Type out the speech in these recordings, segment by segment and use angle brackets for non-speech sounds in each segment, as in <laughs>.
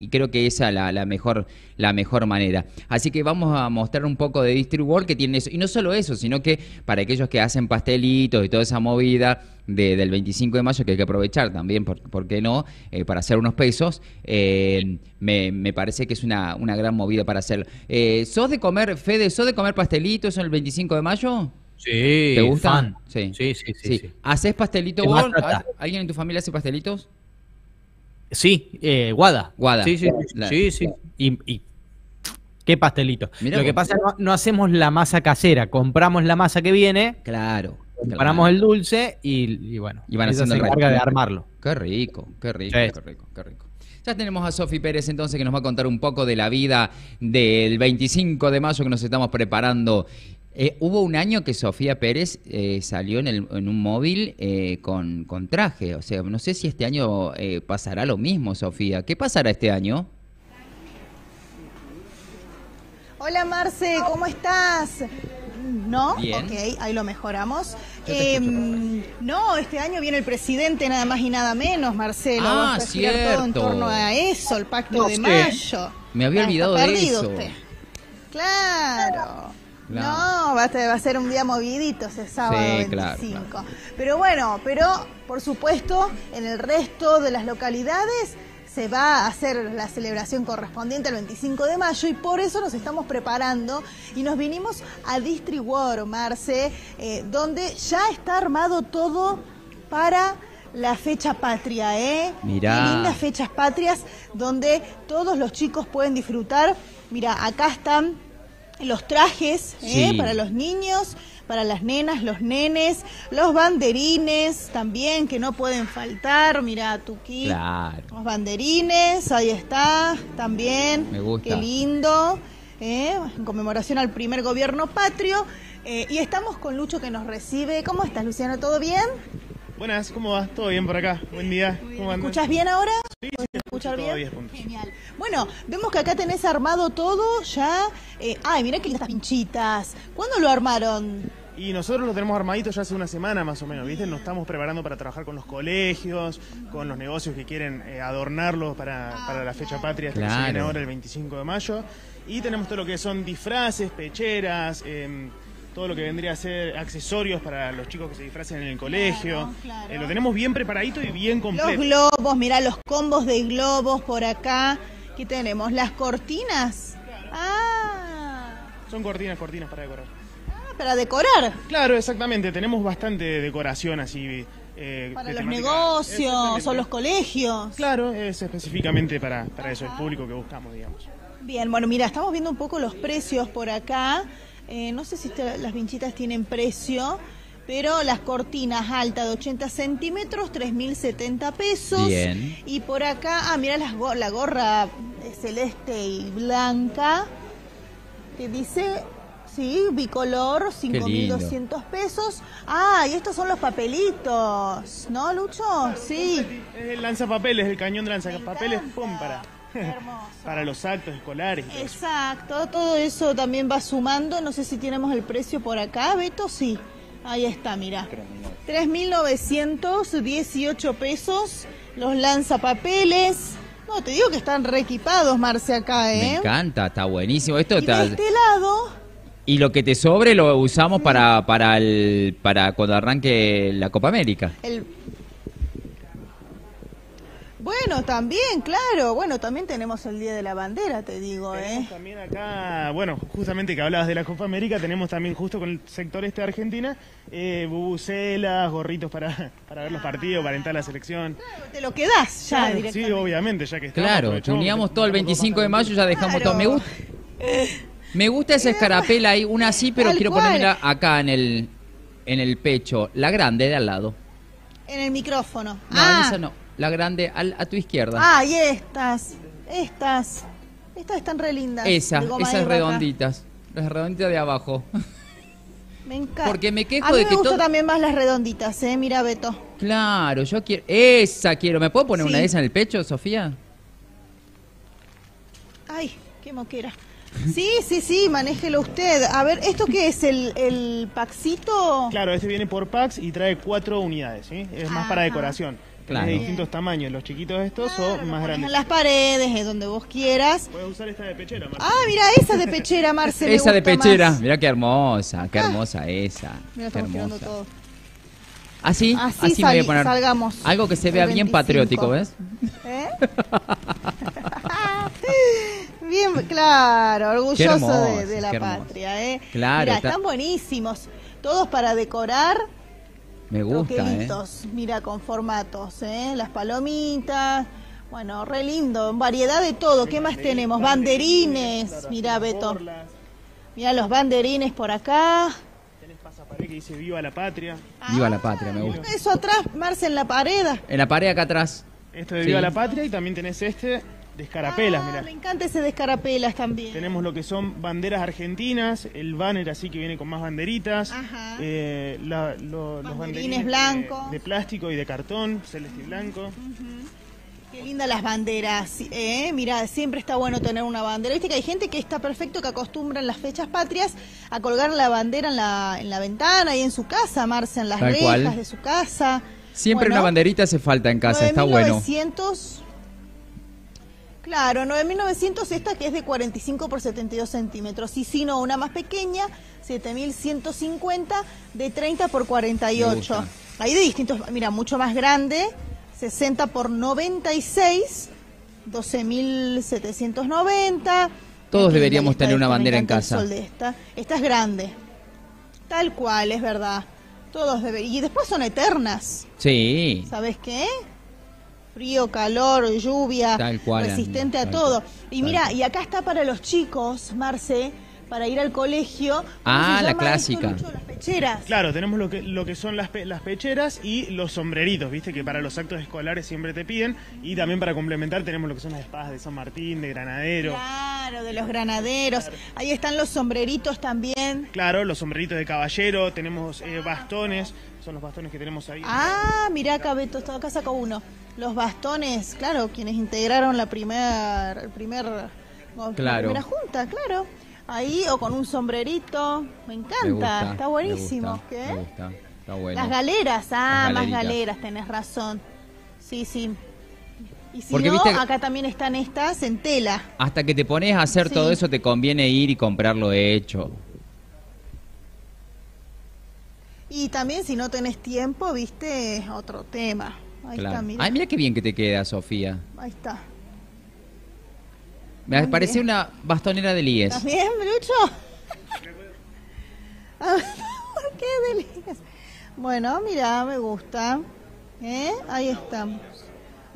Y creo que esa es la, la, mejor, la mejor manera. Así que vamos a mostrar un poco de Distribuor que tiene eso. Y no solo eso, sino que para aquellos que hacen pastelitos y toda esa movida del 25 de mayo, que hay que aprovechar también, ¿por, qué no? Eh, para hacer unos pesos, eh, me, parece que es una, una gran movida para hacer. Eh, ¿Sos de comer, Fede, sos de comer pastelitos en el 25 de mayo? Sí, ¿Te gustan? Sí. Sí, sí, sí, ¿Haces pastelito ¿Alguien en tu familia hace pastelitos? Sí, eh, Guada. Guada. Sí, sí, sí. sí, Y, qué pastelito. Lo que pasa es que no, hacemos la masa casera, compramos la masa que viene. Claro. Compramos el dulce y, bueno, y van haciendo se encarga de armarlo. Qué rico, qué rico, qué rico, qué rico. Ya tenemos a Sofi Pérez entonces que nos va a contar un poco de la vida del 25 de mayo que nos estamos preparando eh, hubo un año que Sofía Pérez eh, salió en, un móvil eh, con, traje. O sea, no sé si este año pasará lo mismo, Sofía. ¿Qué pasará este año? Hola Marce, ¿cómo estás? ¿No? Bien. Ok, ahí lo mejoramos. Em, no, este año viene el presidente nada más y nada menos, Marcelo. Ah, Vamos a cierto. todo en torno a eso, el pacto de mayo. Me había olvidado de eso. Claro. No, va a, ser un día movidito ese sábado 25. Pero bueno, pero por supuesto, en el resto de las localidades se va a hacer la celebración correspondiente al 25 de mayo y por eso nos estamos preparando y nos vinimos a Distribuor, Marce, eh, donde ya está armado todo para la fecha patria, ¿eh? Mirá. Qué lindas fechas patrias donde todos los chicos pueden disfrutar. Mira, acá están los trajes ¿eh? para los niños, para las nenas, los nenes, los banderines también que no pueden faltar. Mira, Tuki. Claro. Los banderines, ahí está, también. Me gusta. Qué lindo. ¿eh? En conmemoración al primer gobierno patrio. Eh, y estamos con Lucho que nos recibe. ¿Cómo estás, Luciano? ¿Todo bien? Buenas, ¿cómo vas? ¿Todo bien por acá? Buen día. ¿Me escuchas bien ahora? Sí, escuchar bien? Genial. Bueno, vemos que acá tenés armado todo ya. Eh, ay, mira qué lindas pinchitas. ¿Cuándo lo armaron? Y nosotros lo tenemos armadito ya hace una semana más o menos, ¿viste? Nos estamos preparando para trabajar con los colegios, con los negocios que quieren eh, adornarlos para, para, la fecha patria que se viene ahora el 25 de mayo. Y tenemos todo lo que son disfraces, pecheras, eh, todo lo que vendría a ser accesorios para los chicos que se disfracen en el colegio. Eh, lo tenemos bien preparadito y bien completo. Los globos, mirá los combos de globos por acá. ¿Qué tenemos? Las cortinas. Ah. Son cortinas, cortinas para decorar. Ah, para decorar. Claro, exactamente. Tenemos bastante decoración así. Eh, para los negocios o los colegios. Claro, es específicamente para, para eso, el público que buscamos, digamos. Bien, bueno, mira, estamos viendo un poco los precios por acá. Eh, no sé si las vinchitas tienen precio, pero las cortinas altas de 80 centímetros, 3.070 pesos. Bien. Y por acá, ah, mira la gorra celeste y blanca, que dice Sí, bicolor, 5.200 pesos. Ah, y estos son los papelitos, ¿no, Lucho? Sí. Es el lanzapapeles, el cañón de lanzapapeles, pum, para <laughs> para los actos escolares. Exacto, todo eso también va sumando. No sé si tenemos el precio por acá, Beto, sí. Ahí está, mira. 3.918 pesos. Los lanzapapeles. No, te digo que están reequipados, Marce, acá, ¿eh? Me encanta, está buenísimo. Esto y de este lado... Y lo que te sobre lo usamos para, para, el, para cuando arranque la Copa América. El bueno, también, claro. Bueno, también tenemos el Día de la Bandera, te digo, tenemos ¿eh? también acá, bueno, justamente que hablabas de la Copa América, tenemos también justo con el sector este de Argentina, eh, bubucelas, gorritos para, para ver los partidos, para entrar a la selección. Claro, te lo quedás ya Sí, obviamente, ya que estamos. Claro, uníamos todo el 25 de mayo, ya dejamos todo. Me gusta, me gusta esa <laughs> escarapela ahí, una así, pero quiero ponérmela acá en el, en el pecho. La grande de al lado. En el micrófono. No, ah. esa no la grande a tu izquierda. Ah, y estas, estas, estas están re lindas. Esa, esas redonditas, las redonditas de abajo. Me encanta. Porque me quejo de que. Me gustan también más las redonditas, ¿eh? Mira, Beto. Claro, yo quiero. Esa quiero. ¿Me puedo poner una de esas en el pecho, Sofía? Ay, qué moquera. Sí, sí, sí, manéjelo usted. A ver, ¿esto qué es? ¿El, el paxito? Claro, este viene por packs y trae cuatro unidades, ¿sí? Es más para decoración. Claro. De distintos tamaños, los chiquitos estos o más grandes. En las paredes, en donde vos quieras. Puedes usar esta de pechera, Marce. Ah, mira, esa de pechera, Marce. esa de pechera, mira qué hermosa, qué hermosa esa. Mira, qué hermosa. Todo. Así, así, así me voy a poner. Salgamos Algo que se vea bien patriótico, ¿ves? ¿Eh? <laughs> bien, claro, orgulloso de, la patria, ¿eh? Claro. Mira, están buenísimos. Todos para decorar. Me gusta, ¿eh? Mira, con formatos, ¿eh? Las palomitas. Bueno, re lindo. Variedad de todo. ¿Qué más tenemos? Banderines. Mira, Beto. Mira los banderines por acá que dice Viva la Patria. Viva la Patria, me gusta. Eso atrás, Marce, en la pared. En la pared acá atrás. Esto de Viva la Patria y también tenés este de escarapelas, ah, Me encanta ese de escarapelas también. Tenemos lo que son banderas argentinas, el banner así que viene con más banderitas, eh, los banderines blancos. De, plástico y de cartón, celeste y blanco. Qué lindas las banderas, ¿eh? Mira, siempre está bueno tener una bandera. Viste que hay gente que está perfecto, que acostumbra en las fechas patrias a colgar la bandera en la, en la ventana y en su casa, Marce, en las rejas de su casa. Siempre una banderita hace falta en casa, está bueno. Claro, 9900 esta que es de 45 por 72 centímetros. Y si no, una más pequeña, 7150 de 30 por 48. Hay de distintos, mira, mucho más grande 60 por 96, 12.790. Todos deberíamos tener una bandera en casa. esta. esta es grande. Tal cual, es verdad. Todos deberían. Y después son eternas. Sí. ¿Sabes qué? Frío, calor, lluvia. Tal cual. Resistente a todo. Y mira, y acá está para los chicos, Marce para ir al colegio. Ah, la clásica. las pecheras. Claro, tenemos lo que, lo que son las, las pecheras y los sombreritos, viste, que para los actos escolares siempre te piden. Y también para complementar tenemos lo que son las espadas de San Martín, de granadero. Claro, de los granaderos. Ahí están los sombreritos también. Claro, los sombreritos de caballero, tenemos eh, bastones, son los bastones que tenemos ahí. Ah, mirá acá, Beto, acá saco uno. Los bastones, claro, quienes integraron la primera, el primer, claro. la primera junta, claro ahí o con un sombrerito. Me encanta, está buenísimo. ¿Qué? Me gusta, está bueno. Las galeras, ah, más galeras, tenés razón. Sí, sí. Y si no, acá también están estas en tela. Hasta que te pones a hacer todo eso, te conviene ir y comprarlo hecho. Y también si no tenés tiempo, viste, otro tema. Ahí está, mira. Ay, mira qué bien que te queda, Sofía. Ahí está. Me parece una bastonera de Lies. ¿Estás bien, Lucho? ¿Por <laughs> <laughs> qué de Lies? Bueno, mira, me gusta. ¿Eh? Ahí estamos.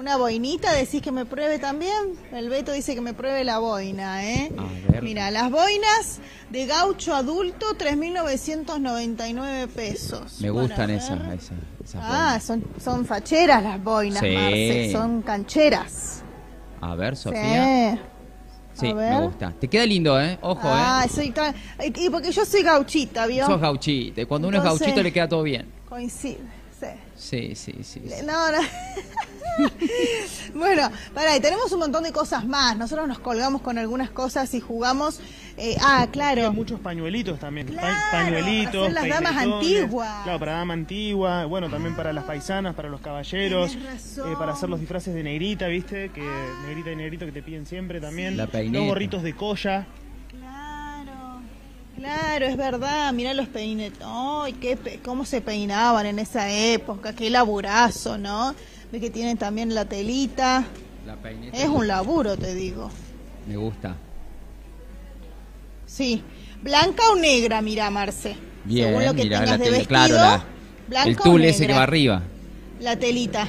Una boinita, decís que me pruebe también. El Beto dice que me pruebe la boina, ¿eh? Mira, las boinas de gaucho adulto, 3.999 pesos. Me gustan esas, Ah, son, son facheras las boinas, Marce, son cancheras. A ver, Sofía. Sí. Sí, me gusta. Te queda lindo, ¿eh? Ojo, ¿eh? ah, Soy Y porque yo soy gauchita, ¿vio? Sos gauchita. Cuando uno es gauchito le queda todo bien. Coincide, sí. Sí, sí, sí. No, no. <laughs> bueno, para, tenemos un montón de cosas más. Nosotros nos colgamos con algunas cosas y jugamos. Eh, ah, claro. Hay muchos pañuelitos también. pañuelitos. las damas antiguas. Claro, para dama antigua. Bueno, también para las paisanas, para los caballeros. Eh, para hacer los disfraces de negrita, ¿viste? Que negrita y negrito que te piden siempre también. La los gorritos de colla. Claro. Es verdad, mira los peines, ¡ay, qué cómo se peinaban en esa época! ¡Qué laburazo, ¿no? Ve que tienen también la telita. es un laburo, te digo. Me gusta. Sí. ¿Blanca o negra, mira, Marce? Bien, Según lo que mira, tengas de vestido, claro, el tul ese que va arriba. La telita.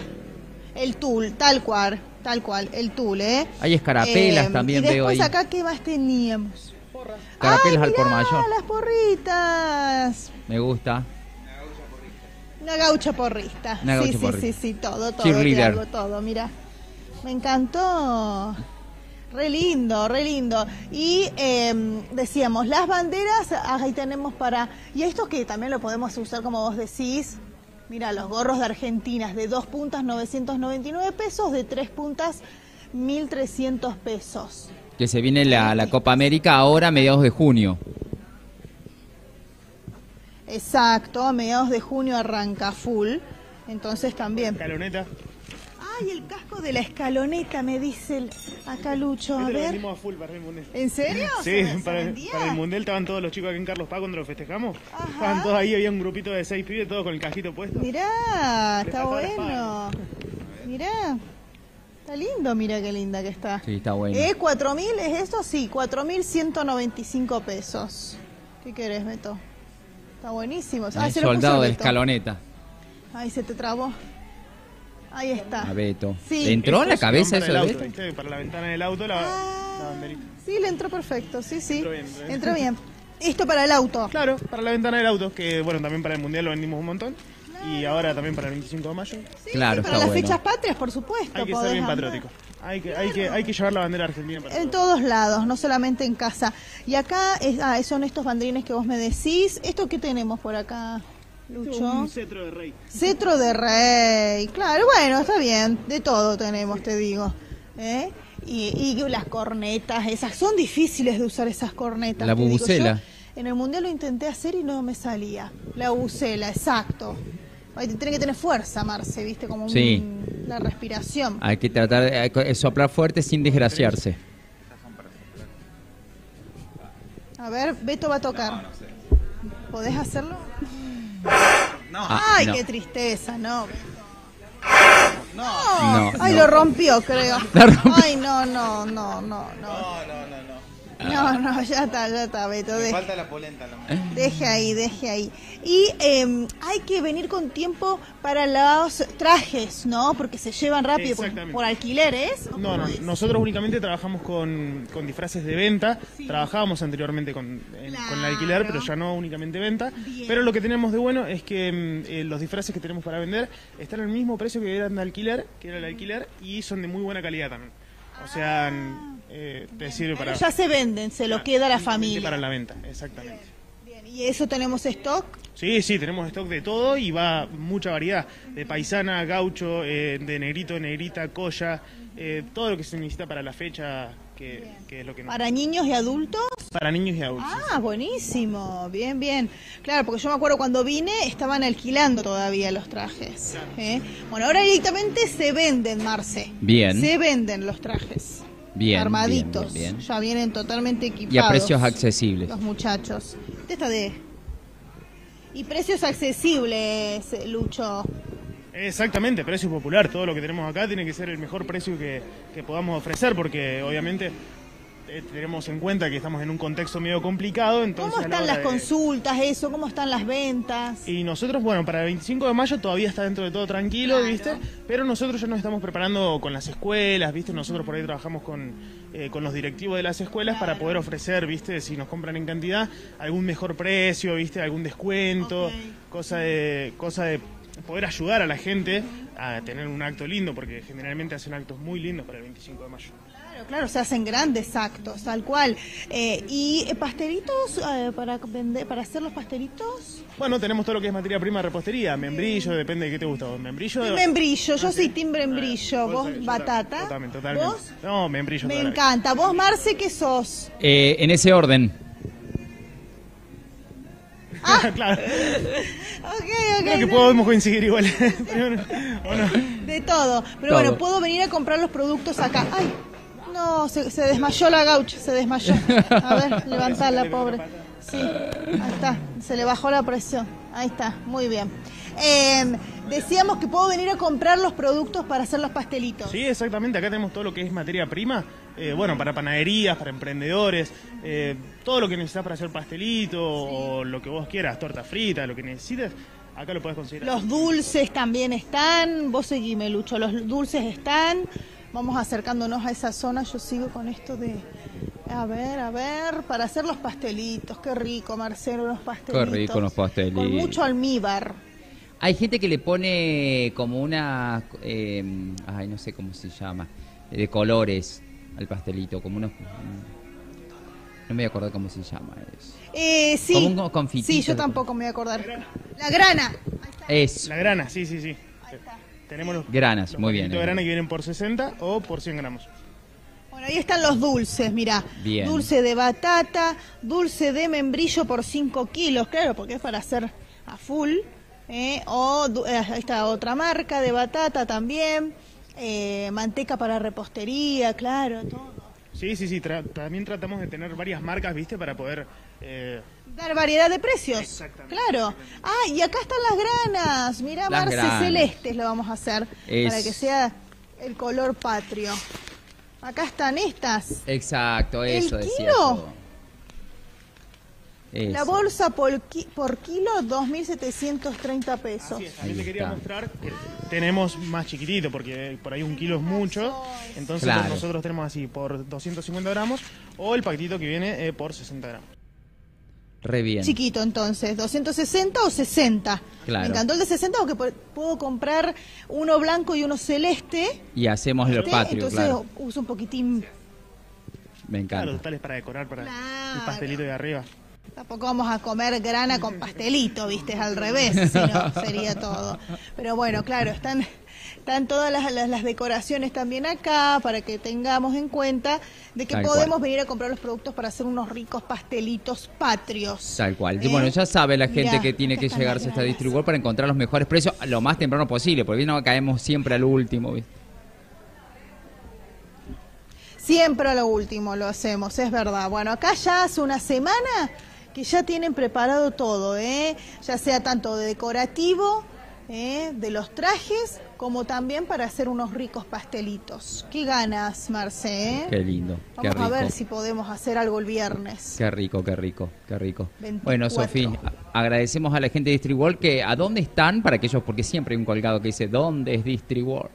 El tul, tal cual, tal cual, el tul, ¿eh? Hay escarapelas eh, también veo ahí. acá, ¿qué más teníamos? Escarapelas al por mayor. las porritas! Me gusta. Una gaucha porrista. sí, sí, sí, sí, todo, todo. todo, mira. Me encantó. Re lindo, re lindo. Y em, decíamos, las banderas, ahí tenemos para... Y esto que también lo podemos usar como vos decís. Mira, los gorros de Argentinas, de dos puntas 999 pesos, de tres puntas 1.300 pesos. Que se viene la, la Copa América ahora a mediados de junio. Exacto, a mediados de junio arranca full. Entonces también. Caloneta. Ay, el casco de la escaloneta, me dice el, acá Lucho. A ver. Lo a full para el mundial. ¿En serio? Sí, para, el mundial estaban todos los chicos aquí en Carlos Paz cuando lo festejamos. Estaban todos ahí, había un grupito de seis pibes, todos con el cajito puesto. Mirá, está bueno. Mirá. Está lindo, mira qué linda que está. Sí, está bueno. ¿Eh? ¿4.000 es esto? Sí, 4.195 pesos. ¿Qué querés, Beto? Está buenísimo. Ah, el soldado de escaloneta. Ahí se te trabó. Ahí está. A Beto. Sí. entró en la cabeza eso de Beto? Para la ventana del auto la, ah, banderita. Sí, le entró perfecto. Sí, sí. Entró bien. Entró bien. Esto para el auto. Claro, para la ventana del auto, que bueno, también para el mundial lo vendimos un montón. Y ahora también para el 25 de mayo. Sí, claro, para las fechas patrias, por supuesto. Hay que ser bien patriótico. Hay que, hay, que, hay que llevar la bandera argentina. en todos lados, no solamente en casa. Y acá es, ah, son estos banderines que vos me decís. ¿Esto qué tenemos por acá, Lucho? Un cetro de rey. Cetro de rey, claro. Bueno, está bien. De todo tenemos, te digo. ¿Eh? Y, y, las cornetas, esas son difíciles de usar esas cornetas. La bubucela. En el mundial lo intenté hacer y no me salía. La bubucela, exacto. Tiene que tener fuerza, Marce, ¿viste? Como la respiración. Hay que tratar de soplar fuerte sin desgraciarse. A ver, Beto va a tocar. ¿Podés hacerlo? No. Ay, qué tristeza, no. No. Ay, lo rompió, creo. <laughs> Ay, no, no, no, no, no. No, no, no, no. No, no, ya está, ya está, Beto. Me falta la polenta. ¿Eh? Deje ahí, deje ahí. Y eh, hay que venir con tiempo para los trajes, ¿no? Porque se llevan rápido por, alquileres. No, no, nosotros únicamente trabajamos con, con disfraces de venta. Trabajábamos anteriormente con, con el alquiler, pero ya no únicamente venta. Pero lo que tenemos de bueno es que mm, eh, los disfraces que tenemos para vender están al mismo precio que eran de alquiler, que era el alquiler, y son de muy buena calidad también. O sea, ah. eh, te sirve para... Ya se venden, se lo queda a la familia. Para la venta, exactamente. ¿Y eso tenemos stock? Sí, sí, tenemos stock de todo y va mucha variedad. De paisana, gaucho, eh, de negrito, negrita, colla, eh, todo lo que se necesita para la fecha ¿Para niños y adultos? Para niños y adultos. Ah, buenísimo, bien, bien. Claro, porque yo me acuerdo cuando vine estaban alquilando todavía los trajes. ¿eh? Bueno, ahora directamente se venden, Marce. Bien. Se venden los trajes. Bien. Armaditos. Ya vienen totalmente equipados. Y a precios accesibles. Los muchachos. Esta de... Y precios accesibles, Lucho. Exactamente, precio popular. Todo lo que tenemos acá tiene que ser el mejor precio que, podamos ofrecer, porque obviamente tenemos en cuenta que estamos en un contexto medio complicado. Entonces ¿Cómo están las consultas, eso? ¿Cómo están las ventas? Y nosotros, bueno, para el 25 de mayo todavía está dentro de todo tranquilo, ¿viste? Pero nosotros ya nos estamos preparando con las escuelas, ¿viste? Nosotros por ahí trabajamos con, eh, con los directivos de las escuelas para poder ofrecer, ¿viste? Si nos compran en cantidad, algún mejor precio, ¿viste? Algún descuento, cosa de... Cosa de poder ayudar a la gente a tener un acto lindo, porque generalmente hacen actos muy lindos para el 25 de mayo. Claro, claro, se hacen grandes actos, tal cual. Eh, ¿Y pastelitos eh, para vender, para hacer los pastelitos? Bueno, tenemos todo lo que es materia prima de repostería, membrillo, depende de qué te gusta. ¿Membrillo? Membrillo, yo soy team membrillo, vos batata. Totalmente, totalmente. ¿Vos? No, membrillo. Me encanta. ¿Vos, Marce, qué sos? Eh, en ese orden. Ah. <laughs> claro. <laughs> Creo que podemos coincidir igual. <laughs> De todo. Pero bueno, puedo venir a comprar los productos acá. ¡Ay! No, se, desmayó la gaucha, se desmayó. A ver, <laughs> levantarla, pobre. Sí, ahí está, se le bajó la presión. Ahí está, muy bien. Em, decíamos que puedo venir a comprar los productos para hacer los pastelitos. Sí, exactamente. Acá tenemos todo lo que es materia prima. Eh, bueno, para panaderías, para emprendedores, eh, todo lo que necesitas para hacer pastelito o lo que vos quieras, torta frita, lo que necesites, acá lo puedes conseguir. Los dulces también están. Vos seguime, Lucho. Los dulces están. Vamos acercándonos a esa zona. Yo sigo con esto de. A ver, a ver, para hacer los pastelitos. Qué rico, Marcelo, los pastelitos. Qué rico los pastelitos. Con mucho almíbar. Hay gente que le pone como una, eh, ay, no sé cómo se llama, de colores al pastelito, como unos... No me voy a acordar cómo se llama eso. Eh, sí. Como un confitito. Sí, yo tampoco me voy a acordar. La grana. Es. La grana, sí, sí, sí. Ahí está. Tenemos los granas, muy bien. de grana que vienen por 60 o por 100 gramos. Bueno, ahí están los dulces, mira. Dulce de batata, dulce de membrillo por 5 kilos, claro, porque es para hacer a full. ¿eh? O eh, esta otra marca de batata también. eh, manteca para repostería, claro, todo. Sí, sí, sí, también tratamos de tener varias marcas, ¿viste? Para poder... Eh, Dar variedad de precios. Exactamente. Claro. Ah, y acá están las granas. Mira, Marce celestes lo vamos a hacer para que sea el color patrio. Acá están estas. Exacto, eso ¿El kilo? La bolsa por, por kilo, 2.730 pesos. Así es, también te quería mostrar que tenemos más chiquitito, porque por ahí un kilo es mucho. Entonces nosotros tenemos así por 250 gramos o el paquetito que viene eh, por 60 gramos. Re bien. Chiquito entonces, 260 o 60. Claro. Me encantó el de 60 porque puedo comprar uno blanco y uno celeste. Y hacemos el patio, Entonces uso un poquitín. Me encanta. Claro, tales para decorar para el pastelito de arriba. Tampoco vamos a comer grana con pastelito, viste, al revés, sino sería todo. Pero bueno, claro, están, están todas las, decoraciones también acá para que tengamos en cuenta de que podemos venir a comprar los productos para hacer unos ricos pastelitos patrios. Tal cual. Y bueno, ya sabe la gente que tiene que llegarse a esta distribuidora para encontrar los mejores precios lo más temprano posible, porque no caemos siempre al último, ¿viste? Siempre a lo último lo hacemos, es verdad. Bueno, acá ya hace una semana que ya tienen preparado todo, ¿eh? ya sea tanto de decorativo, ¿eh? de los trajes, como también para hacer unos ricos pastelitos. ¿Qué ganas, Marce? Eh? Qué lindo. Vamos a ver si podemos hacer algo el viernes. Qué rico, qué rico, qué rico. Bueno, Sofía, agradecemos a la gente de Distribuol que a dónde están para aquellos, porque siempre hay un colgado que dice, ¿dónde es Distribuol?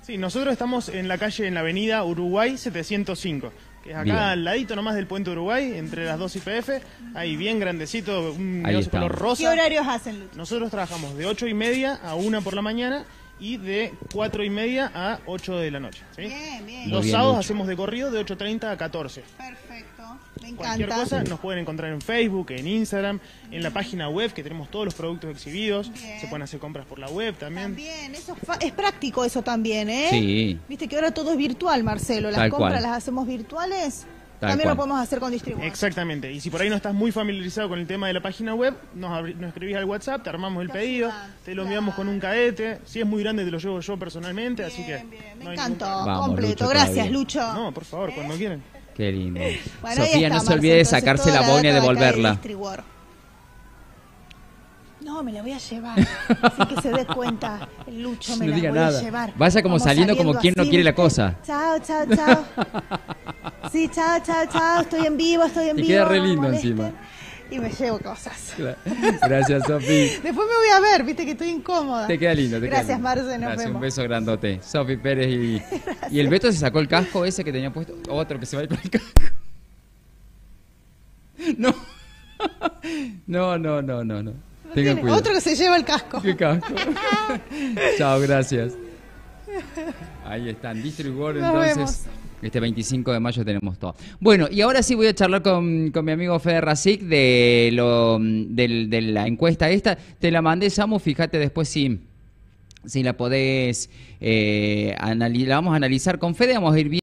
Sí, nosotros estamos en la calle, en la avenida Uruguay 705 es acá al ladito nomás del puente Uruguay, entre las dos IPF, ahí bien grandecito, un color rosa. ¿Qué horarios hacen, Nosotros trabajamos de 8 y media a 1 por la mañana y de 4 y media a 8 de la noche. Bien, bien. Los sábados hacemos de corrido de 8.30 a 14. Perfecto. Me encanta. Cualquier cosa nos pueden encontrar en Facebook, en Instagram, en la página web que tenemos todos los productos exhibidos. Se pueden hacer compras por la web también. También, eso es práctico eso también, ¿eh? Sí. Viste que ahora todo es virtual, Marcelo. Las compras las hacemos virtuales. También lo podemos hacer con distribuidor. Exactamente. Y si por ahí no estás muy familiarizado con el tema de la página web, nos, escribís al WhatsApp, te armamos el pedido, te lo enviamos con un caete. Si es muy grande, te lo llevo yo personalmente, así que. Me encantó, completo. Gracias, Lucho. No, por favor, cuando quieran. Qué lindo. Sofía, no se olvide de sacarse la bonia y devolverla. No, me la voy a llevar. Así que se dé cuenta, el Lucho me la voy a llevar. Vaya como saliendo, como quien no quiere la cosa. Chao, chao, chao. Sí, chao, chao, chao. Estoy en vivo, estoy en vivo. Y queda re lindo encima y me llevo cosas. Gracias, Sofi. <laughs> Después me voy a ver, viste que estoy incómoda. Te queda lindo, te Gracias, queda Marce, nos Gracias, vemos. un beso grandote. Sofi Pérez y, <laughs> y el Beto se sacó el casco ese que tenía puesto. Otro que se va a ir con el casco. <laughs> No. No, no, no, no, no. Tengan cuidado. Otro que se lleva el casco. ¿Qué casco? <laughs> Chao, gracias. Ahí están, Distribuidor entonces. Este 25 de mayo tenemos todo. Bueno, y ahora sí voy a charlar con, mi amigo Fede Racic de, lo, de, la encuesta esta. Te la mandé, Samu, fíjate después si, si la podés, eh, la vamos a analizar con Fede, vamos a ir bien.